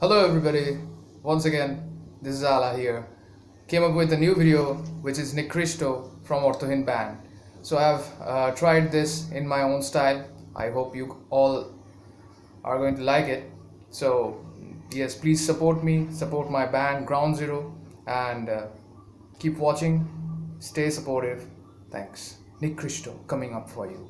Hello everybody, once again, this is Ala here. Came up with a new video which is Nikristo from Aurthohin Band. So I've uh, tried this in my own style. I hope you all are going to like it. So yes, please support me, support my band Ground Zero and uh, keep watching, stay supportive. Thanks. Nikristo coming up for you.